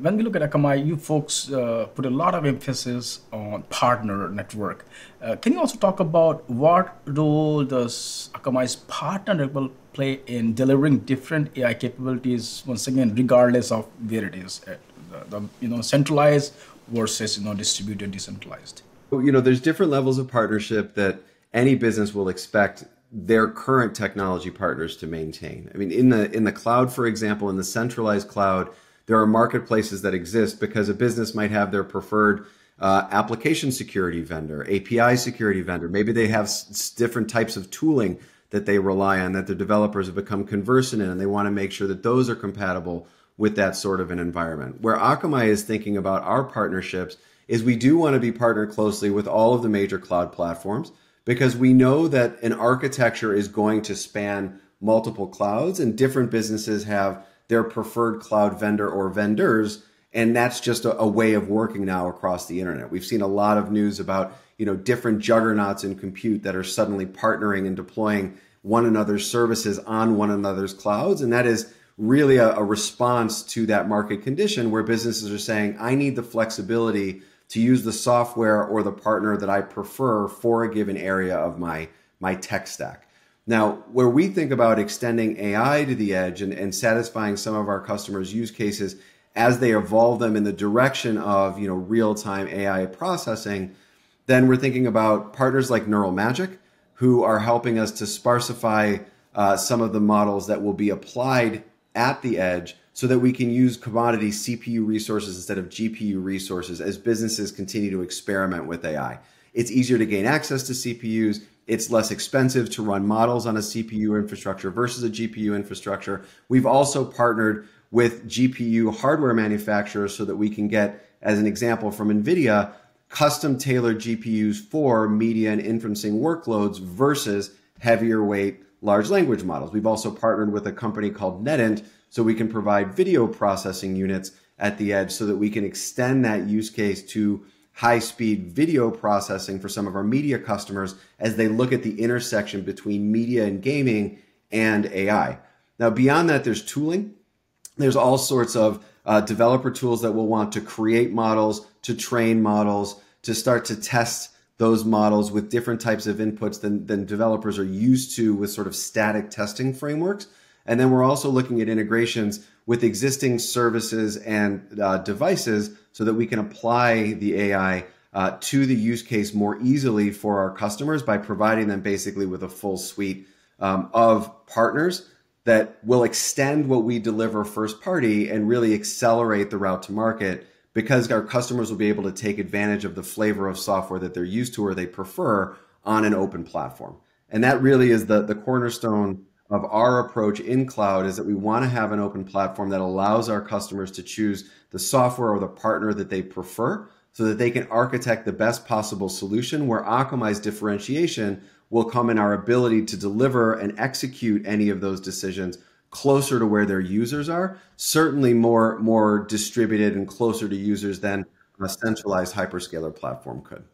when we look at Akamai, you folks uh, put a lot of emphasis on partner network. Uh, can you also talk about what role does Akamai's partner network play in delivering different AI capabilities? Once again, regardless of where it is, uh, the, the, you know, centralized versus you know distributed, decentralized. You know, there's different levels of partnership that any business will expect their current technology partners to maintain. I mean, in the in the cloud, for example, in the centralized cloud there are marketplaces that exist because a business might have their preferred uh, application security vendor, API security vendor. Maybe they have s- different types of tooling that they rely on that their developers have become conversant in, and they want to make sure that those are compatible with that sort of an environment. Where Akamai is thinking about our partnerships is we do want to be partnered closely with all of the major cloud platforms because we know that an architecture is going to span multiple clouds and different businesses have their preferred cloud vendor or vendors and that's just a, a, way of working now across the internet. We've seen a lot of news about you know different juggernauts in compute that are suddenly partnering and deploying one another's services on one another's clouds and that is really a, a response to that market condition where businesses are saying i need the flexibility to use the software or the partner that i prefer for a given area of my my tech stack now, where we think about extending AI to the edge and, and satisfying some of our customers' use cases as they evolve them in the direction of you know real-time AI processing, then we're thinking about partners like Neural Magic, who are helping us to sparsify uh, some of the models that will be applied at the edge so that we can use commodity CPU resources instead of GPU resources as businesses continue to experiment with AI. It's easier to gain access to CPUs it's less expensive to run models on a CPU infrastructure versus a GPU infrastructure. We've also partnered with GPU hardware manufacturers so that we can get, as an example from NVIDIA, custom tailored GPUs for media and inferencing workloads versus heavier weight large language models. We've also partnered with a company called Netint so we can provide video processing units at the edge so that we can extend that use case to high speed video processing for some of our media customers as they look at the intersection between media and gaming and AI. Now, beyond that, there's tooling. There's all sorts of uh, developer tools that will want to create models, to train models, to start to test those models with different types of inputs than, than developers are used to with sort of static testing frameworks. And then we're also looking at integrations with existing services and uh, devices so that we can apply the AI uh, to the use case more easily for our customers by providing them basically with a full suite um, of partners that will extend what we deliver first party and really accelerate the route to market because our customers will be able to take advantage of the flavor of software that they're used to or they prefer on an open platform. And that really is the, the cornerstone of our approach in cloud is that we want to have an open platform that allows our customers to choose the software or the partner that they prefer so that they can architect the best possible solution where Akamai's differentiation will come in our ability to deliver and execute any of those decisions closer to where their users are, certainly more more distributed and closer to users than a centralized hyperscaler platform could.